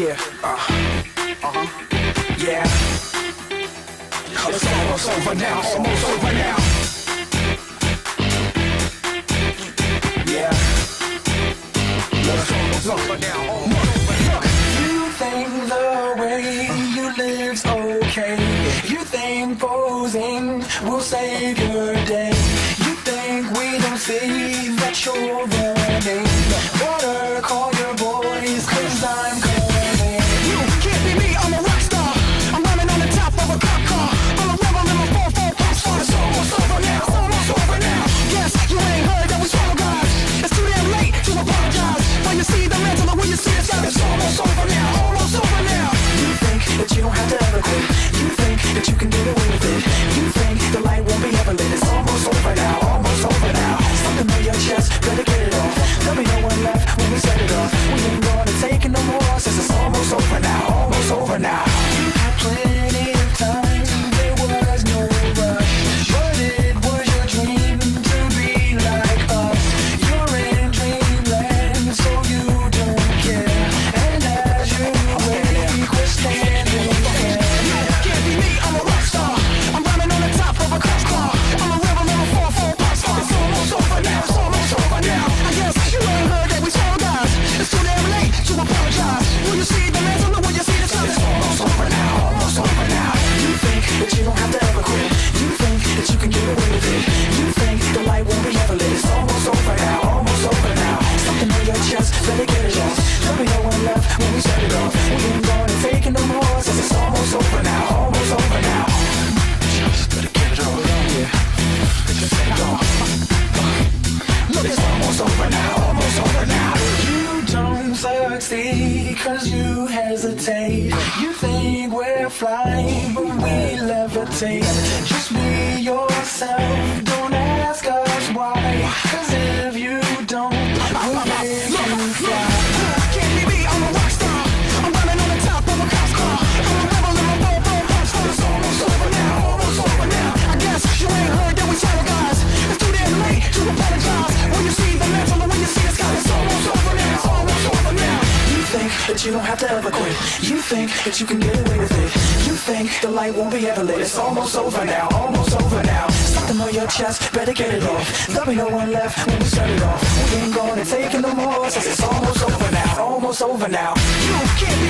Yeah. Uh, uh-huh. Yeah. It's almost over now. Almost over now. Yeah. It's almost over now. Almost over now. You think the way you live's okay. You think posing will save your day. You think we don't see that you're running. you don't have to see, cause you hesitate. You think we're flying, but we levitate. Just be yourself. you don't have to ever quit. You think that you can get away with it. You think the light won't be ever lit. It's almost over now, almost over now. Something on your chest, better get it off. There'll be no one left when we shut it off. We ain't gonna take it no more. Since it's almost over now, almost over now. You can't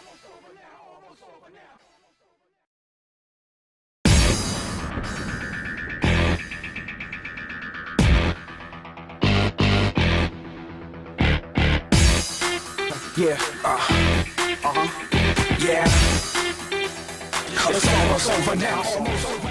Yeah, uh, uh-huh, yeah. It's almost over now, almost over.